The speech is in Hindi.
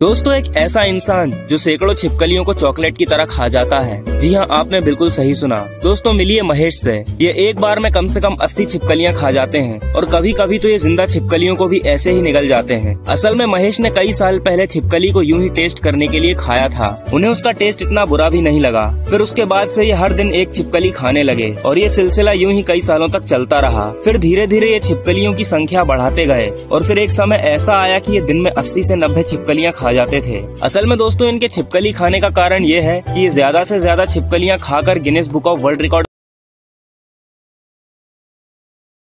दोस्तों, एक ऐसा इंसान जो सैकड़ों छिपकलियों को चॉकलेट की तरह खा जाता है। जी हाँ आपने बिल्कुल सही सुना। दोस्तों, मिलिए महेश से। ये एक बार में कम से कम 80 छिपकलियाँ खा जाते हैं और कभी कभी तो ये ज़िंदा छिपकलियों को भी ऐसे ही निगल जाते हैं। असल में महेश ने कई साल पहले छिपकली को यूँ ही टेस्ट करने के लिए खाया था। उन्हें उसका टेस्ट इतना बुरा भी नहीं लगा। फिर उसके बाद ऐसी ये हर दिन एक छिपकली खाने लगे और ये सिलसिला यूँ ही कई सालों तक चलता रहा। फिर धीरे धीरे ये छिपकलियों की संख्या बढ़ाते गए और फिर एक समय ऐसा आया की ये दिन में अस्सी ऐसी नब्बे छिपकलियाँ खा जाते थे। असल में दोस्तों, इनके छिपकली खाने का कारण ये है कि ये ज़्यादा से ज़्यादा छिपकलियाँ खाकर Guinness book of world record